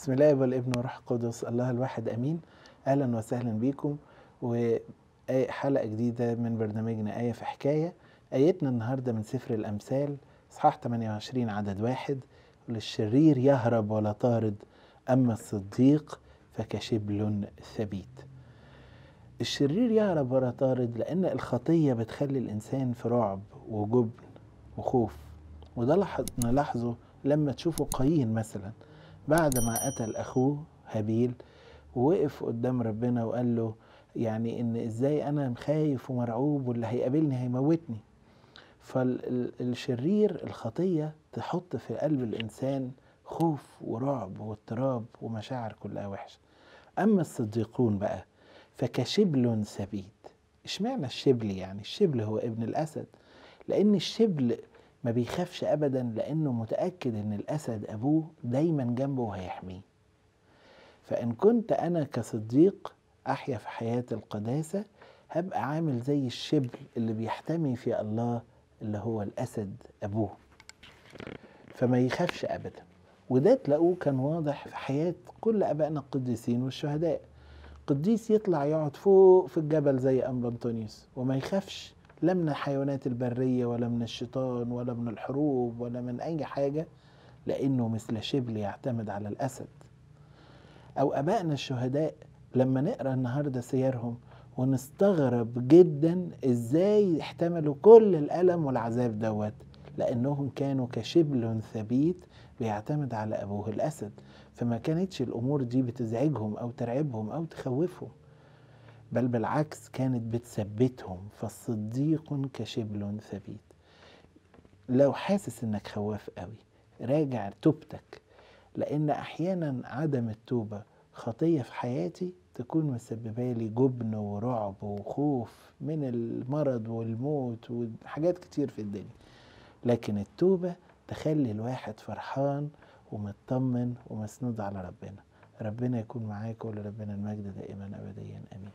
بسم الله والابن والروح القدس الله الواحد آمين. أهلا وسهلا بيكم وحلقه جديدة من برنامجنا آية في حكاية. آيتنا النهارده من سفر الأمثال إصحاح 28 عدد واحد. للشرير يهرب ولا طارد أما الصديق فكشبل ثبيت. الشرير يهرب ولا طارد لأن الخطية بتخلي الإنسان في رعب وجبن وخوف. وده نلاحظه لما تشوفوا قايين مثلا. بعد ما قتل أخوه هابيل ووقف قدام ربنا وقال له يعني إن إزاي أنا خايف ومرعوب واللي هيقابلني هيموتني. فالشرير الخطية تحط في قلب الإنسان خوف ورعب واضطراب ومشاعر كلها وحشة. أما الصديقون بقى فكشبل ثبيت إشمعنى الشبل يعني؟ الشبل هو ابن الأسد. لأن الشبل ما بيخافش ابدا لأنه متأكد إن الأسد أبوه دايما جنبه وهيحميه. فإن كنت أنا كصديق أحيا في حياة القداسة هبقى عامل زي الشبل اللي بيحتمي في الله اللي هو الأسد أبوه. فما يخافش ابدا. وده تلاقوه كان واضح في حياة كل ابائنا القديسين والشهداء. قديس يطلع يقعد فوق في الجبل زي أنطونيوس وما يخافش لا من الحيوانات البرية ولا من الشيطان ولا من الحروب ولا من أي حاجة لأنه مثل شبل يعتمد على الأسد. أو أبائنا الشهداء لما نقرأ النهاردة سيرهم ونستغرب جدا إزاي احتملوا كل الألم والعذاب دوت لأنهم كانوا كشبل ثبيت بيعتمد على أبوه الأسد. فما كانتش الأمور دي بتزعجهم أو ترعبهم أو تخوفهم. بل بالعكس كانت بتثبتهم فالصديق كشبل ثبيت. لو حاسس إنك خواف قوي راجع توبتك لأن أحيانا عدم التوبة خطية في حياتي تكون مسببة لي جبن ورعب وخوف من المرض والموت وحاجات كتير في الدنيا. لكن التوبة تخلي الواحد فرحان ومطمن ومسنود على ربنا. ربنا يكون معاك ولربنا المجد دائما ابديا آمين.